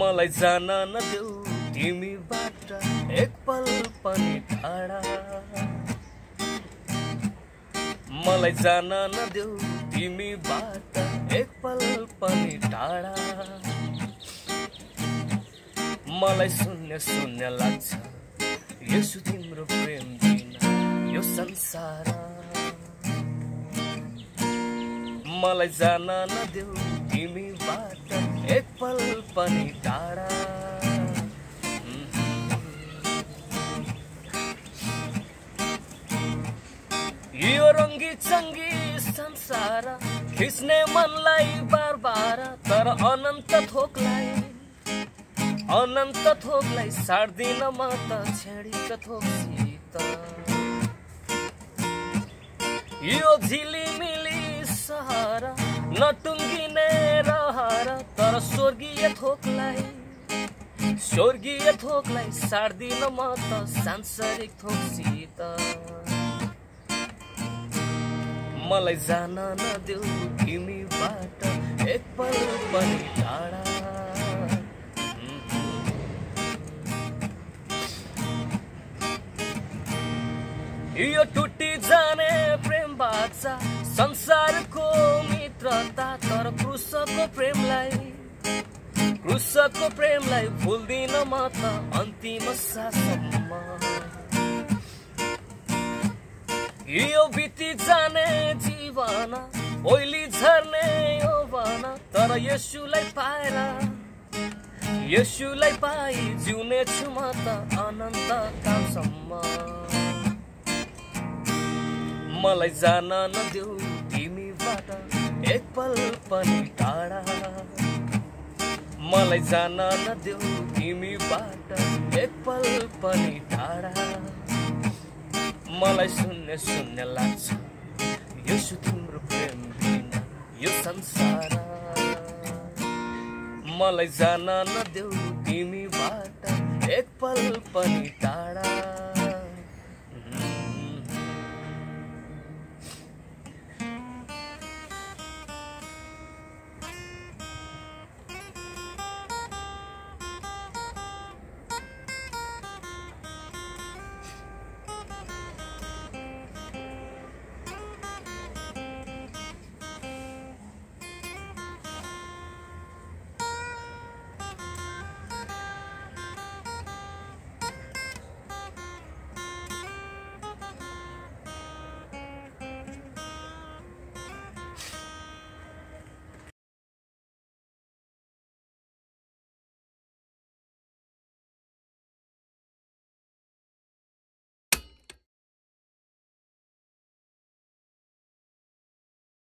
मलाई जान नदेऊ। तिमीबाट एक पल पनि टाढा मलाई जान नदेऊ। तिमीबाट एक पल पनि टाढा मलाई शून्य शून्य लाग्छ यसो तिम्रो प्रेम बिना यो संसार। मलाई जान नदेऊ। तिमीबाट एक पल पनि टाढा यो रङ्गी चङ्गी संसार खिच्ने मनलाई बार बार तर अनन्त थोकलाई अनन्त थोकलाई सार्दिन म त छेडीको थोकसित यो झिलिमिली सहर नटुङ्गिने रहर तर स्वर्गीय थोकलाई स्वर्गीय थोकलाई सार्दिन म त सांसारिक थोकसित मलाई जान नदेऊ तिमीबाट एक पल पनि टाढा। यो टुटी जाने प्रेम बाचा संसारको मित्रता तर कृषकको प्रेमलाई कृषकको प्रेमलाई भुल्दिन म त अन्तिम सासम्म। यो बिति जाने जीवन ओइली झर्ने यो बन तर यसुलाई पाएर यसुलाई पाइ जिउने छु म त अनन्त कालसम्म। मलाई जान नदेऊ तिमीबाट एक पल पनि टाढा। मलाई जान नदेऊ तिमीबाट एक पल पनि टाढा। मलाई शून्य शून्य लाग्छ यसो तिम्रो प्रेम बिना यो संसार। मलाई जान नदेऊ तिमीबाट एक पल पनि टाढा।